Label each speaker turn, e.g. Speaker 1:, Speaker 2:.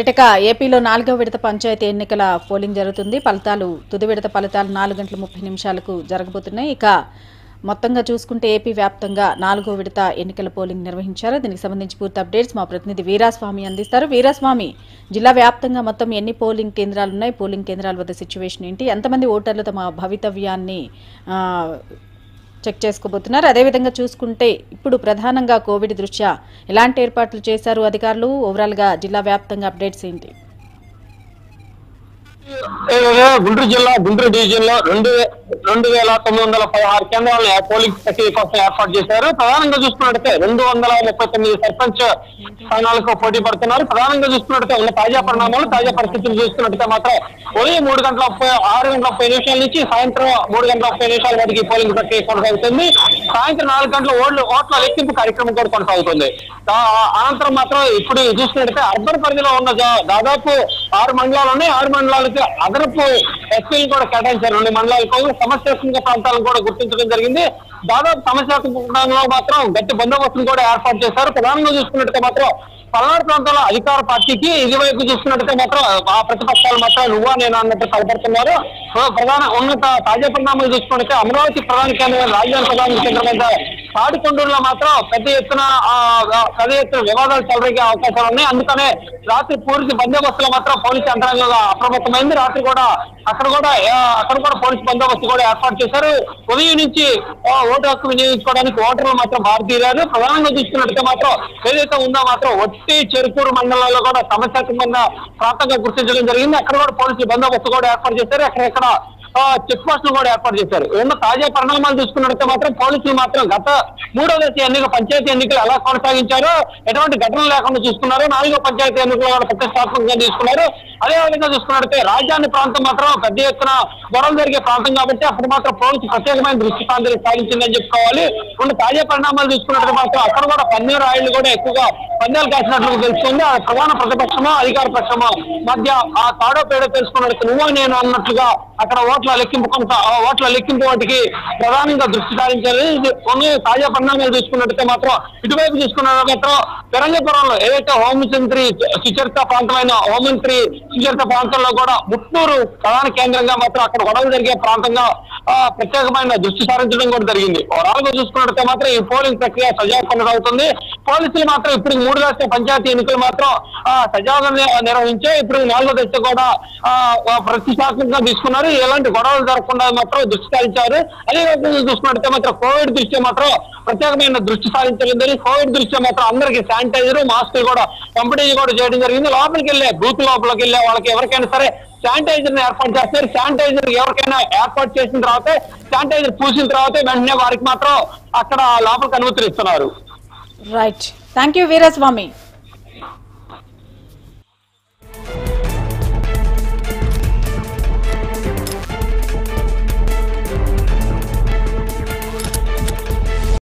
Speaker 1: ఇటక ఏపీలో నాలుగో విడత పంచాయతీ ఎన్నికల పోలింగ్ జరుగుతుంది. ఫలితాలు తుది విడత ఫలితాలు నాలుగు గంటల ముప్పై నిమిషాలకు జరగబోతున్నాయి. ఇక మొత్తంగా చూసుకుంటే ఏపీ వ్యాప్తంగా నాలుగో విడత ఎన్నికల పోలింగ్ నిర్వహించారు. దీనికి సంబంధించి పూర్తి అప్డేట్స్ మా ప్రతినిధి వీరాస్వామి అందిస్తారు. వీరాస్వామి జిల్లా వ్యాప్తంగా మొత్తం ఎన్ని పోలింగ్ కేంద్రాలు ఉన్నాయి? పోలింగ్ కేంద్రాల వద్ద సిచ్యువేషన్ ఏంటి? ఎంతమంది ఓటర్లు తమ భవితవ్యాన్ని చెక్ చేసుకోబోతున్నారు. అదేవిధంగా చూసుకుంటే ఇప్పుడు ప్రధానంగా కోవిడ్ దృష్ట్యా ఎలాంటి ఏర్పాట్లు చేశారు అధికారులు? ఓవరాల్గా జిల్లా వ్యాప్తంగా అప్డేట్స్ ఏంటి?
Speaker 2: గుంటూరు జిల్లా గుంటూరు డివిజన్లో రెండు రెండు వేల తొమ్మిది వందల పదహారు కేంద్రాలను పోలింగ్ ప్రక్రియ కోసం ఏర్పాటు చేశారు. ప్రధానంగా చూసుకున్నట్టయితే రెండు వందల ముప్పై తొమ్మిది సర్పంచ్ స్థానాలకు పోటీ పడుతున్నారు. ప్రధానంగా చూసుకున్నట్టయితే ఉన్న తాజా పరిణామాలు తాజా పరిస్థితులు చూసుకున్నట్టే మాత్రం ఉదయం మూడు గంటల ఆరు గంటల ముప్పై నిమిషాల నుంచి సాయంత్రం మూడు గంటల ముప్పై నిమిషాల వరకు పోలింగ్ ప్రక్రియ కొనసాగుతుంది. సాయంత్రం నాలుగు గంటల ఓట్లు ఓట్ల లెక్కింపు కార్యక్రమం కూడా కొనసాగుతుంది. అనంతరం మాత్రం ఇప్పుడు చూసినట్టయితే అర్బన్ పరిధిలో ఉన్న దా- దాదాపు ఆరు మండలాలు ఉన్నాయి. ఆరు మండలాలకి అదనపు ఎస్పీలు కూడా కేటాయించారు రెండు మండలాలకు సమస్యాత్మక ప్రాంతాలను కూడా గుర్తించడం జరిగింది. దాదాపు సమస్యాత్మక ప్రాంతంలో మాత్రం గట్టి బందోబస్తును కూడా ఏర్పాటు చేశారు. ప్రధానంగా చూసుకున్నట్టు మాత్రం పల్నాడు ప్రాంతంలో అధికార పార్టీకి ఇదివైపు చూసుకున్నట్టు మాత్రం ఆ ప్రతిపక్షాలు మాత్రం నువ్వా నేను అన్నట్టు తలపడుతున్నారు ప్రధాన ఉన్నత తాజా పరిణామాలు చూసుకుంటే అమరావతి ప్రధాన కేంద్రం రాజధాని ప్రధాన కేంద్రమైన తాడికొండూరులో మాత్రం పెద్ద ఎత్తున పెద్ద ఎత్తున వివాదాలు చెలరేగే అవకాశాలు ఉన్నాయి. అందుకనే రాత్రి పూర్తి బందోబస్తులో మాత్రం పోలీసు యంత్రాంగం అప్రమత్తమైంది. రాత్రి కూడా అక్కడ కూడా అక్కడ కూడా పోలీసు బందోబస్తు కూడా ఏర్పాటు చేశారు. ఉదయం నుంచి ఓటు హక్కు వినియోగించుకోవడానికి ఓటర్లు మాత్రం భారతీయులు ప్రధానంగా చూసుకున్నట్టయితే మాత్రం ఏదైతే ఉందో మాత్రం ఒట్టి చెరుకూరు మండలాల్లో కూడా సమస్యాత్మకంగా ప్రాంతంగా గుర్తించడం జరిగింది. అక్కడ కూడా పోలీసులు బందోబస్తు కూడా ఏర్పాటు చేశారు. అక్కడెక్కడ చెక్ పోస్ట్ కూడా ఏర్పాటు చేశారు. ఏమన్నా తాజా పరిణామాలు చూసుకున్నట్టు మాత్రం పోలీసులు మాత్రం గత మూడో దశ ఎన్నిక పంచాయతీ ఎన్నికలు ఎలా కొనసాగించారో ఎటువంటి ఘటనలు లేకుండా చూసుకున్నారు నాలుగో పంచాయతీ ఎన్నికలు కూడా ప్రతిష్టాత్మకంగా తీసుకున్నారు. అదే విధంగా చూసుకున్నట్టే రాజధాని ప్రాంతం మాత్రం పెద్ద ఎత్తున గొడవలు జరిగే ప్రాంతం కాబట్టి అప్పుడు మాత్రం పోలీసు ప్రత్యేకమైన దృష్టి సాంద్రత సాగించిందని చెప్పుకోవాలి. ఉన్న తాజా పరిణామాలు చూసుకున్నట్టు మాత్రం అక్కడ కూడా పన్నీరు ఆయిల్ కూడా ఎక్కువగా పందాలు కాసినట్లు తెలుస్తుంది. ఆ ప్రధాన ప్రతిపక్షమో అధికార పక్షమో మధ్య ఆ తాడో పేడో తెలుసుకున్నట్టు నువ్వు నేను అన్నట్లుగా అక్కడ ఓట్ల లెక్కింపు కొంత ఓట్ల లెక్కింపు వాటికి ప్రధానంగా దృష్టి సారించారు. కొన్ని తాజా పరిణామాలు చూసుకున్నట్టయితే మాత్రం ఇటువైపు చూసుకున్నట్టు మాత్రం పెరంగపురంలో ఏదైతే హోంమంత్రి సుచరిత ప్రాంతమైన హోంమంత్రి సుచరిత ప్రాంతంలో కూడా ముట్నూరు ప్రధాన కేంద్రంగా మాత్రం అక్కడ గొడవలు జరిగే ప్రాంతంగా ఆ, ప్రత్యేకమైన దృష్టి సారించడం కూడా జరిగింది. ఓవరాల్గా చూసుకున్నట్టయితే మాత్రం ఈ పోలింగ్ ప్రక్రియ సజావు కొనసాగుతుంది. పాలసీలు మాత్రం ఇప్పుడు మూడు దశ పంచాయతీ ఎన్నికలు మాత్రం ఆ, సజావుగా నిర్వహించే ఇప్పుడు నాలుగో దశ కూడా ప్రతిష్టాత్మకంగా తీసుకున్నారు. ఎలాంటి గొడవలు జరగకుండా మాత్రం దృష్టి సారించారు. అదే విధంగా మాత్రం కోవిడ్ దృష్ట్యా మాత్రం ప్రత్యేకమైన దృష్టి సారించడం కోవిడ్ దృష్ట్యా మాత్రం అందరికీ శానిటైజర్ మాస్కులు కూడా పంపిణీ కూడా చేయడం జరిగింది. లోపలికి వెళ్ళే బూత్ లోపలికి వెళ్ళే వాళ్ళకి ఎవరికైనా సరే శానిటైజర్ ఏర్పాటు చేస్తారు. శానిటైజర్ ఎవరికైనా ఏర్పాటు చేసిన తర్వాత శానిటైజర్ పూసిన తర్వాత వెంటనే వారికి మాత్రం అక్కడ లోపలికి అనుమతులు ఇస్తున్నారు.
Speaker 1: Right. Thank you, Veeraswamy.